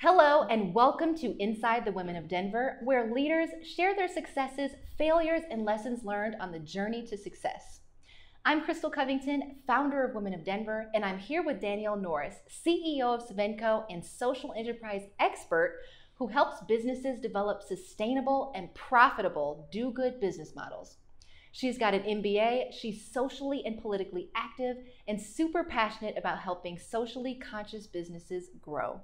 Hello, and welcome to Inside the Women of Denver, where leaders share their successes, failures, and lessons learned on the journey to success. I'm Krystal Covington, founder of Women of Denver, and I'm here with Danielle Norris, CEO of Sovenco and social enterprise expert who helps businesses develop sustainable and profitable do good business models. She's got an MBA, she's socially and politically active, and super passionate about helping socially conscious businesses grow.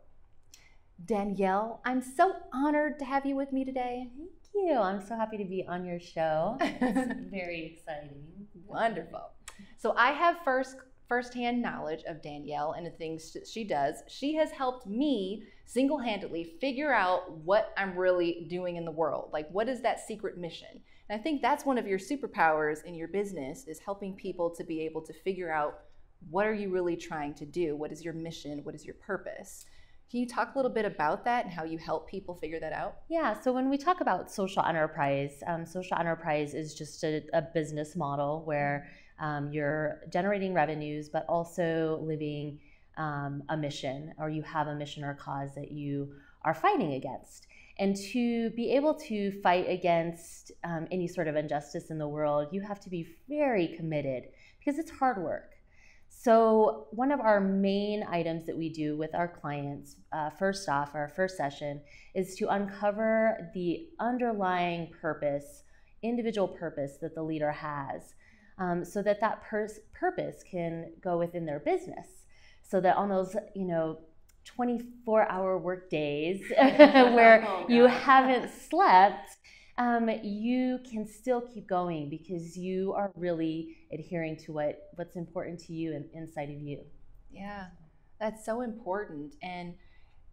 Danielle, I'm so honored to have you with me today. Thank you. I'm so happy to be on your show. It's very exciting. Wonderful. So I have first firsthand knowledge of Danielle and the things she does. She has helped me single-handedly figure out what I'm really doing in the world. Like what is that secret mission? And I think that's one of your superpowers in your business is helping people to be able to figure out what are you really trying to do? What is your mission? What is your purpose? Can you talk a little bit about that and how you help people figure that out? Yeah, so when we talk about social enterprise, um, social enterprise is just a, a business model where um, you're generating revenues, but also living um, a mission, or you have a mission or cause that you are fighting against. And to be able to fight against um, any sort of injustice in the world, you have to be very committed because it's hard work. So, one of our main items that we do with our clients, uh, first off, our first session, is to uncover the underlying purpose, individual purpose that the leader has, um, so that that pers- purpose can go within their business. So that on those, you know, 24 hour work days where oh, you haven't slept, um, you can still keep going because you are really adhering to what what's important to you and inside of you. Yeah, that's so important. And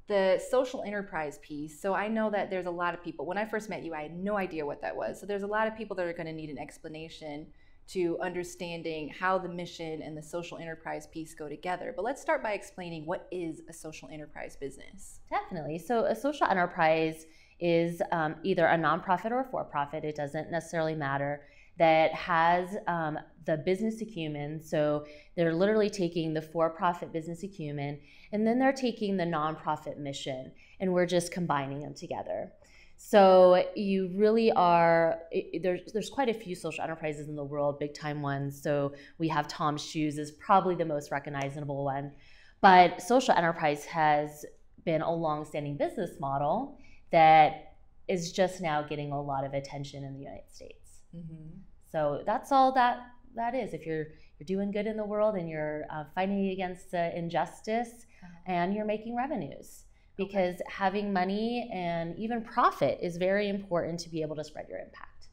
the social enterprise piece. So I know that there's a lot of people. When I first met you, I had no idea what that was. So there's a lot of people that are going to need an explanation to understanding how the mission and the social enterprise piece go together. But let's start by explaining what is a social enterprise business. Definitely. So a social enterprise is um, either a nonprofit or a for profit, it doesn't necessarily matter, that has um, the business acumen. So they're literally taking the for profit business acumen and then they're taking the nonprofit mission and we're just combining them together. So you really are there's there's quite a few social enterprises in the world, big time ones. So we have Tom's Shoes is probably the most recognizable one, but social enterprise has been a long-standing business model that is just now getting a lot of attention in the United States. Mm-hmm. So that's all that that is. If you're you're doing good in the world and you're uh, fighting against uh, injustice uh-huh. and you're making revenues because okay. having money and even profit is very important to be able to spread your impact.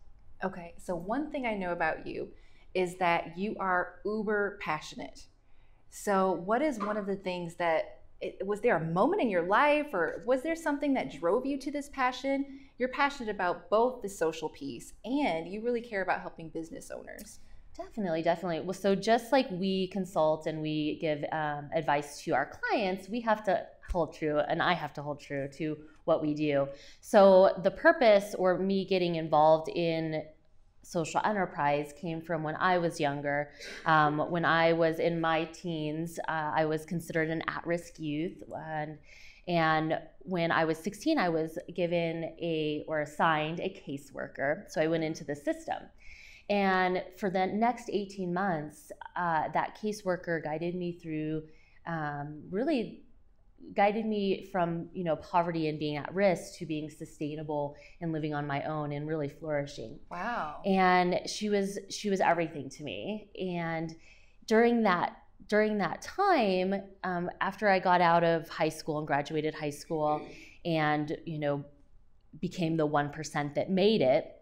Okay, so one thing I know about you is that you are uber passionate. So, what is one of the things that was there a moment in your life or was there something that drove you to this passion? You're passionate about both the social piece and you really care about helping business owners. Definitely, definitely. Well, so just like we consult and we give um, advice to our clients, we have to hold true, and I have to hold true to what we do. So the purpose or me getting involved in social enterprise came from when I was younger. Um, when I was in my teens, uh, I was considered an at risk youth. And, and when I was 16, I was given a or assigned a caseworker. So I went into the system. And for the next 18 months, uh, that caseworker guided me through um, really guided me from you know poverty and being at risk to being sustainable and living on my own and really flourishing. Wow. And she was she was everything to me. And during that during that time um, after i got out of high school and graduated high school and you know became the 1% that made it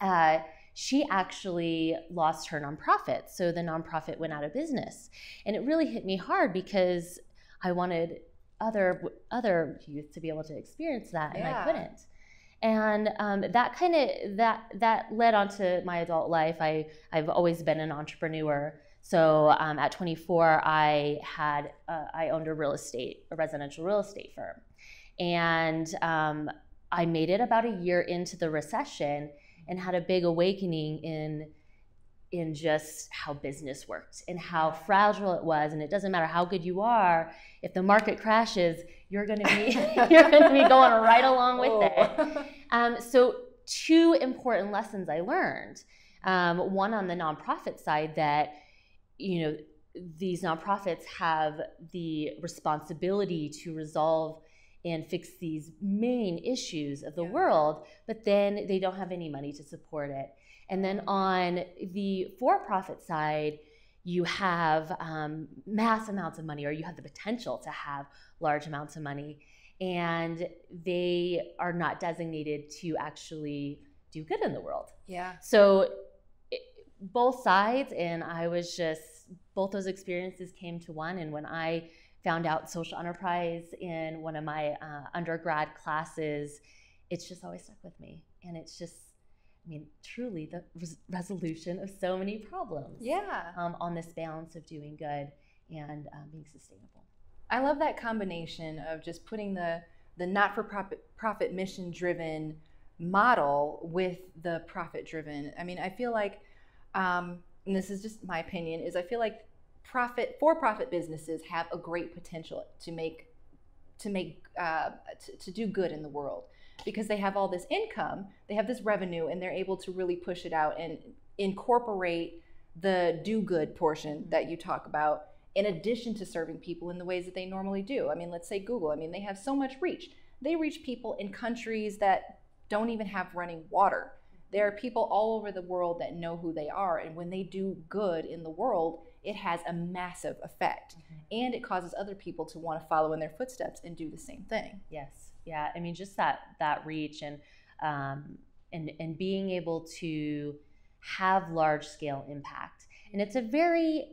uh, she actually lost her nonprofit. So the nonprofit went out of business. And it really hit me hard because i wanted other other youth to be able to experience that, and yeah. I couldn't. And um, that kind of that that led onto my adult life. I I've always been an entrepreneur. So um, at 24, I had uh, I owned a real estate, a residential real estate firm, and um, I made it about a year into the recession and had a big awakening in in just how business worked and how fragile it was and it doesn't matter how good you are if the market crashes you're going to be you're going to be going right along with oh. it um, so two important lessons i learned um, one on the nonprofit side that you know these nonprofits have the responsibility to resolve and fix these main issues of the yeah. world, but then they don't have any money to support it. And then on the for profit side, you have um, mass amounts of money, or you have the potential to have large amounts of money, and they are not designated to actually do good in the world. Yeah. So it, both sides, and I was just both those experiences came to one. And when I found out social enterprise in one of my uh, undergrad classes. It's just always stuck with me. And it's just, I mean, truly the res- resolution of so many problems. Yeah. Um, on this balance of doing good and um, being sustainable. I love that combination of just putting the the not for profit profit mission driven model with the profit driven. I mean, I feel like, um, and this is just my opinion, is I feel like profit for-profit businesses have a great potential to make to make uh, to, to do good in the world because they have all this income, they have this revenue, and they're able to really push it out and incorporate the do good portion that you talk about in addition to serving people in the ways that they normally do. I mean, let's say Google, I mean, they have so much reach. They reach people in countries that don't even have running water. There are people all over the world that know who they are, and when they do good in the world, it has a massive effect mm-hmm. and it causes other people to want to follow in their footsteps and do the same thing yes yeah i mean just that that reach and um, and and being able to have large scale impact and it's a very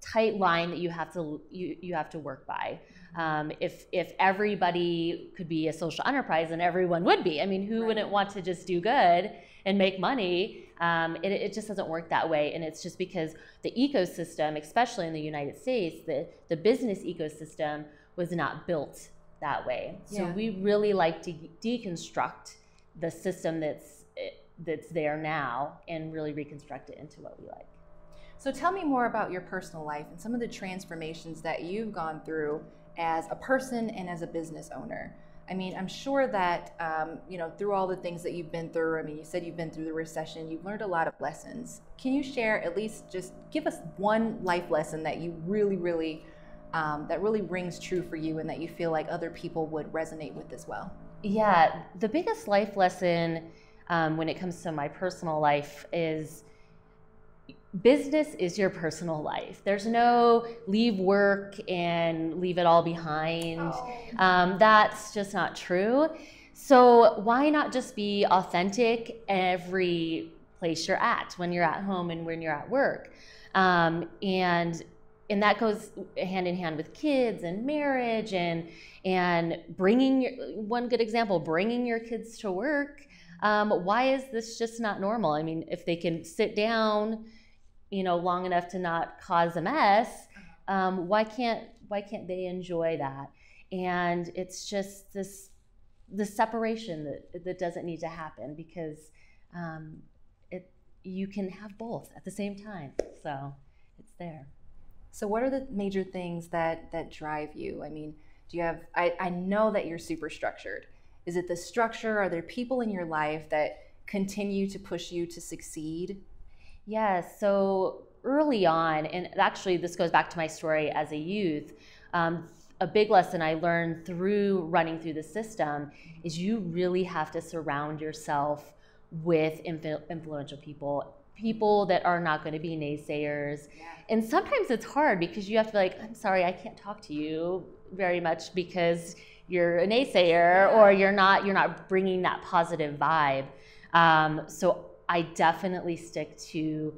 tight line that you have to you, you have to work by um, if if everybody could be a social enterprise and everyone would be i mean who right. wouldn't want to just do good and make money um, it, it, just doesn't work that way. And it's just because the ecosystem, especially in the United States, the, the business ecosystem was not built that way. So yeah. we really like to deconstruct the system that's that's there now and really reconstruct it into what we like. So tell me more about your personal life and some of the transformations that you've gone through as a person and as a business owner. I mean, I'm sure that, um, you know, through all the things that you've been through, I mean, you said you've been through the recession, you've learned a lot of lessons. Can you share at least just give us one life lesson that you really, really, um, that really rings true for you and that you feel like other people would resonate with as well? Yeah, the biggest life lesson um, when it comes to my personal life is business is your personal life. There's no leave work and leave it all behind. Oh. Um, that's just not true. So why not just be authentic every place you're at when you're at home and when you're at work? Um, and and that goes hand in hand with kids and marriage and and bringing your, one good example bringing your kids to work um, why is this just not normal i mean if they can sit down you know, long enough to not cause a mess, uh-huh. um, why can't why can't they enjoy that? And it's just this the separation that that doesn't need to happen because um, it you can have both at the same time. So it's there. So what are the major things that that drive you? I mean, do you have I, I know that you're super structured. Is it the structure? Are there people in your life that continue to push you to succeed yeah, so early on, and actually this goes back to my story as a youth, um, a big lesson I learned through running through the system is you really have to surround yourself with influential people, people that are not going to be naysayers. Yeah. And sometimes it's hard because you have to be like, I'm sorry, I can't talk to you very much because you're a naysayer yeah. or you're not you're not bringing that positive vibe. Um, so I definitely stick to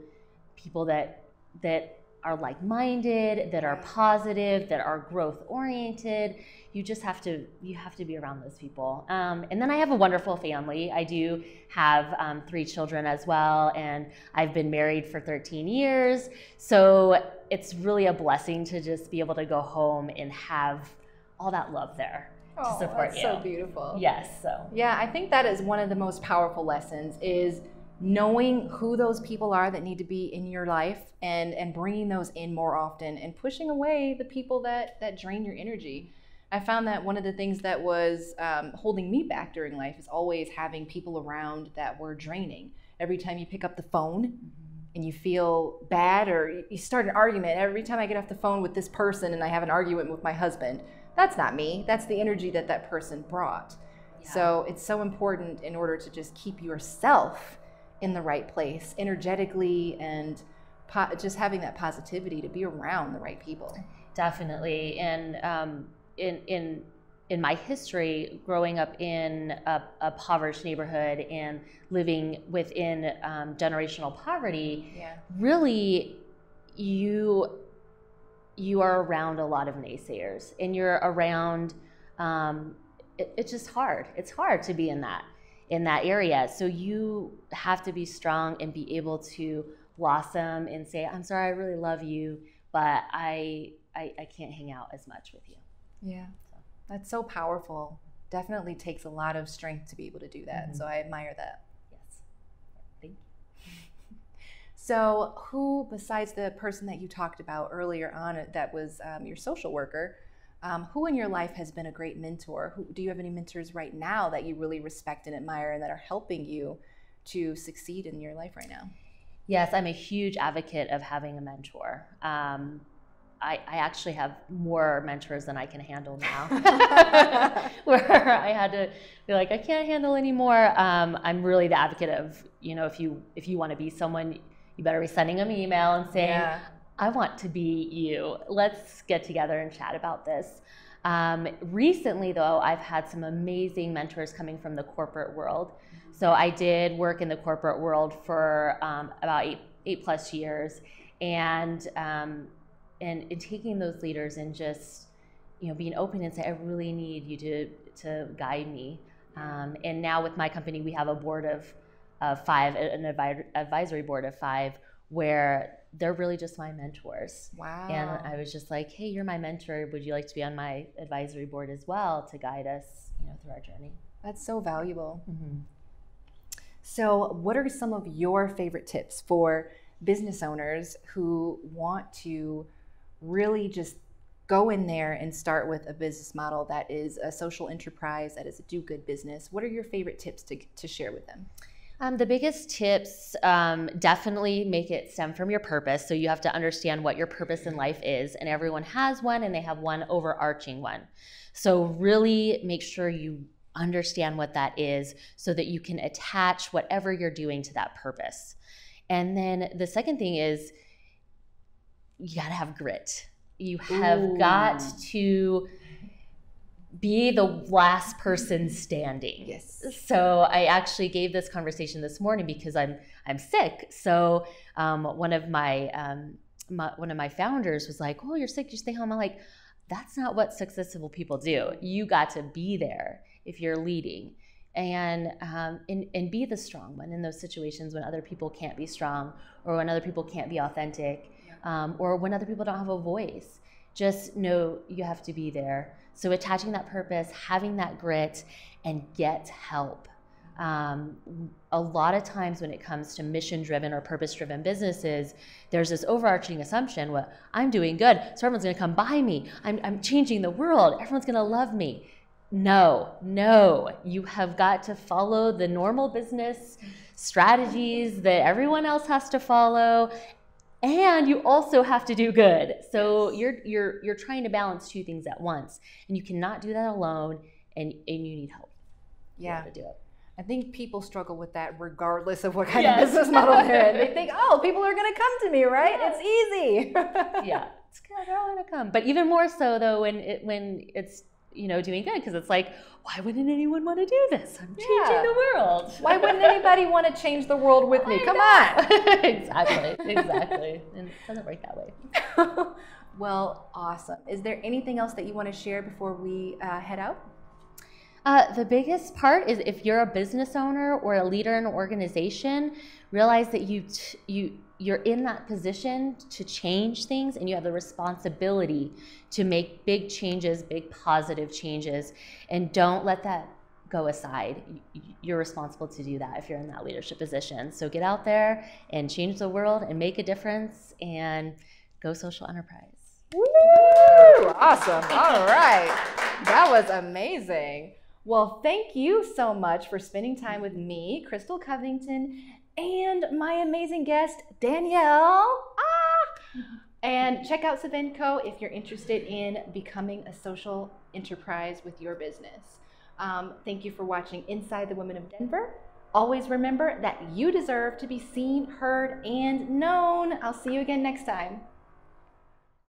people that that are like-minded, that are positive, that are growth-oriented. You just have to you have to be around those people. Um, and then I have a wonderful family. I do have um, three children as well, and I've been married for 13 years. So it's really a blessing to just be able to go home and have all that love there oh, to support that's you. So beautiful. Yes. So yeah, I think that is one of the most powerful lessons is knowing who those people are that need to be in your life and and bringing those in more often and pushing away the people that that drain your energy i found that one of the things that was um, holding me back during life is always having people around that were draining every time you pick up the phone and you feel bad or you start an argument every time i get off the phone with this person and i have an argument with my husband that's not me that's the energy that that person brought yeah. so it's so important in order to just keep yourself in the right place energetically and po- just having that positivity to be around the right people. Definitely. And um, in, in, in my history, growing up in a, a impoverished neighborhood and living within um, generational poverty, yeah. really, you you are around a lot of naysayers, and you're around. Um, it, it's just hard. It's hard to be in that in that area. So you have to be strong and be able to blossom and say, I'm sorry, I really love you, but I, I, I can't hang out as much with you. Yeah. So. That's so powerful. Definitely takes a lot of strength to be able to do that. Mm-hmm. So I admire that. Yes. Thank you. So, who besides the person that you talked about earlier on that was um, your social worker, um, who in your life has been a great mentor? Who, do you have any mentors right now that you really respect and admire and that are helping you to succeed in your life right now? Yes, I'm a huge advocate of having a mentor. Um, I, I, actually have more mentors than I can handle now. Where I had to be like, I can't handle anymore. Um, I'm really the advocate of, you know, if you if you want to be someone, you better be sending them an email and saying, yeah. I want to be you. Let's get together and chat about this. Um, recently, though, I've had some amazing mentors coming from the corporate world. So I did work in the corporate world for um, about eight, eight plus years, and um, and in taking those leaders and just you know being open and say, I really need you to to guide me. Um, and now with my company, we have a board of, of five, an advisory board of five, where they're really just my mentors. Wow. And I was just like, hey, you're my mentor. Would you like to be on my advisory board as well to guide us, you know, through our journey? That's so valuable. Mm-hmm. So, what are some of your favorite tips for business owners who want to really just go in there and start with a business model that is a social enterprise, that is a do good business? What are your favorite tips to, to share with them? Um, the biggest tips um, definitely make it stem from your purpose. So you have to understand what your purpose in life is, and everyone has one, and they have one overarching one. So really make sure you understand what that is so that you can attach whatever you're doing to that purpose. And then the second thing is you got to have grit. You have Ooh. got to be the last person standing. Yes. So I actually gave this conversation this morning because I'm I'm sick. So um, one of my, um, my, one of my founders was like, "Oh, you're sick. You stay home." I'm like, "That's not what successful people do. You got to be there if you're leading." And, um, and and be the strong one in those situations when other people can't be strong or when other people can't be authentic um, or when other people don't have a voice just know you have to be there so attaching that purpose, having that grit, and get help. Um, a lot of times when it comes to mission driven or purpose driven businesses, there's this overarching assumption well, I'm doing good, so everyone's gonna come by me. I'm, I'm changing the world, everyone's gonna love me. No, no, you have got to follow the normal business strategies that everyone else has to follow and you also have to do good. So you're you're you're trying to balance two things at once, and you cannot do that alone, and and you need help. Yeah, to do it. I think people struggle with that regardless of what kind yes. of business model they're in. They think, oh, people are going to come to me, right? It's easy. yeah, it's kind of going to come. But even more so though when it when it's you know, doing good because it's like, why wouldn't anyone want to do this? I'm changing yeah. the world. why wouldn't anybody want to change the world with me? Come on. exactly, exactly. And it doesn't work that way. well, awesome. Is there anything else that you want to share before we uh, head out? Uh, the biggest part is if you're a business owner or a leader in an organization, realize that you t- you you're in that position to change things and you have the responsibility to make big changes, big positive changes, and don't let that go aside. You're responsible to do that if you're in that leadership position. So get out there and change the world and make a difference and go social enterprise. Woo! Awesome. All right. That was amazing. Well, thank you so much for spending time with me, Krystal Covington, and my amazing guest, Danielle. Ah! And check out Sovenco if you're interested in becoming a social enterprise with your business. Um, thank you for watching Inside the Women of Denver. Always remember that you deserve to be seen, heard, and known. I'll see you again next time.